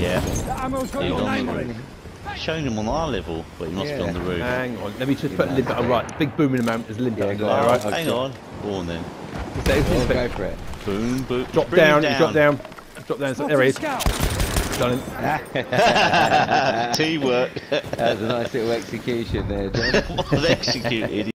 Yeah. The ammo's got your on name on it. roof. Him on our level, but he must yeah. be on the roof. Hang on, let me just put Linda. Oh, right, big booming amount is mountain. Yeah, under go there, on. all right? Hang on. Go on then. Is that- is Well, this- go for it. Boom, boom. Drop down, down, drop down. Drop down. So, there he is. Done it. Teamwork. That was a nice little execution there, John. well executed.